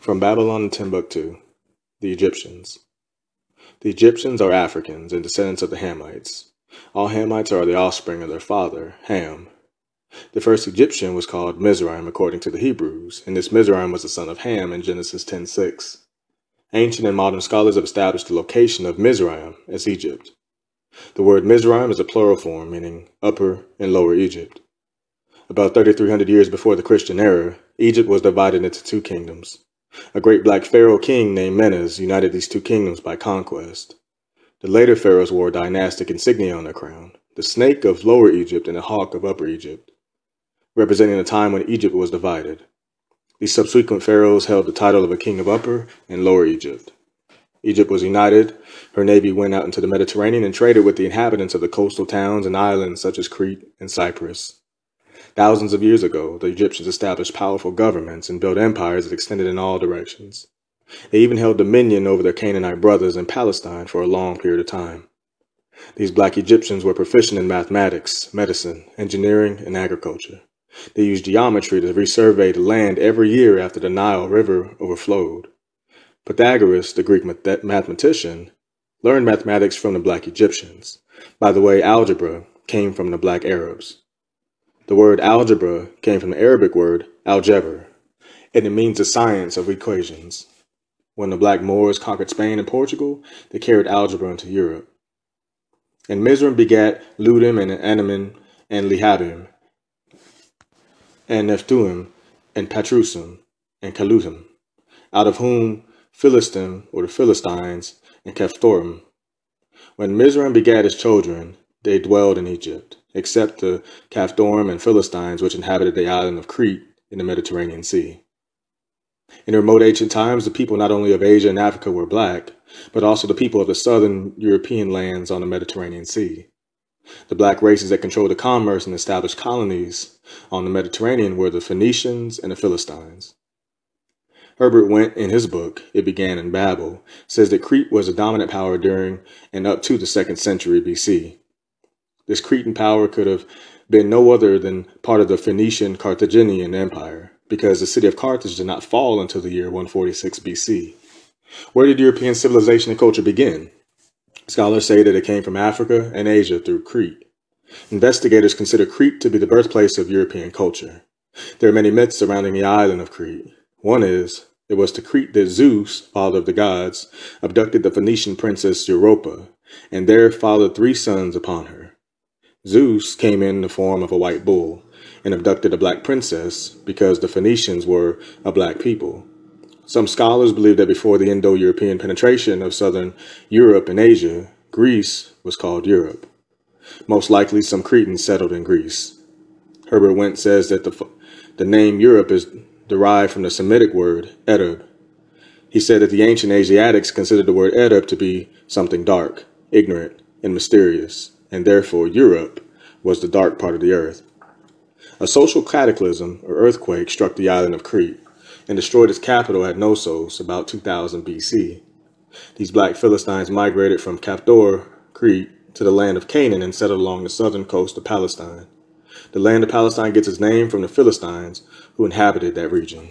From Babylon to Timbuktu, the Egyptians. The Egyptians are Africans and descendants of the Hamites. All Hamites are the offspring of their father, Ham. The first Egyptian was called Mizraim according to the Hebrews, and this Mizraim was the son of Ham in Genesis 10:6. Ancient and modern scholars have established the location of Mizraim as Egypt. The word Mizraim is a plural form meaning upper and lower Egypt. About 3,300 years before the Christian era, Egypt was divided into two kingdoms. A great black pharaoh king named Menes united these two kingdoms by conquest. The later pharaohs wore dynastic insignia on their crown, the snake of Lower Egypt and the hawk of Upper Egypt, representing the time when Egypt was divided. These subsequent pharaohs held the title of a king of Upper and Lower Egypt. Egypt was united, her navy went out into the Mediterranean and traded with the inhabitants of the coastal towns and islands such as Crete and Cyprus. Thousands of years ago, the Egyptians established powerful governments and built empires that extended in all directions. They even held dominion over their Canaanite brothers in Palestine for a long period of time. These black Egyptians were proficient in mathematics, medicine, engineering, and agriculture. They used geometry to resurvey the land every year after the Nile River overflowed. Pythagoras, the Greek mathematician, learned mathematics from the black Egyptians. By the way, algebra came from the black Arabs. The word algebra came from the Arabic word algebr, and it means the science of equations. When the Black Moors conquered Spain and Portugal, they carried algebra into Europe. And Mizraim begat Ludim and Anamim and Lehabim, and Naphtuhim and Pathrusim and Casluhim, out of whom Philistim, or the Philistines, and Caphtorim. When Mizraim begat his children, they dwelled in Egypt except the Caphtorim and Philistines, which inhabited the island of Crete in the Mediterranean Sea. In remote ancient times, the people not only of Asia and Africa were black, but also the people of the southern European lands on the Mediterranean Sea. The black races that controlled the commerce and established colonies on the Mediterranean were the Phoenicians and the Philistines. Herbert Wendt, in his book, It Began in Babel, says that Crete was a dominant power during and up to the second century BC. This Cretan power could have been no other than part of the Phoenician Carthaginian Empire, because the city of Carthage did not fall until the year 146 BC. Where did European civilization and culture begin? Scholars say that it came from Africa and Asia through Crete. Investigators consider Crete to be the birthplace of European culture. There are many myths surrounding the island of Crete. One is, it was to Crete that Zeus, father of the gods, abducted the Phoenician princess Europa, and there fathered three sons upon her. Zeus came in the form of a white bull and abducted a black princess because the Phoenicians were a black people. Some scholars believe that before the Indo-European penetration of southern Europe and Asia, Greece was called Europe. Most likely some Cretans settled in Greece. Herbert Wendt says that the, the name Europe is derived from the Semitic word Edub. He said that the ancient Asiatics considered the word Edub to be something dark, ignorant, and mysterious and therefore Europe, was the dark part of the earth. A social cataclysm, or earthquake, struck the island of Crete and destroyed its capital at Knossos about 2000 BC. These black Philistines migrated from Caphtor, Crete, to the land of Canaan and settled along the southern coast of Palestine. The land of Palestine gets its name from the Philistines who inhabited that region.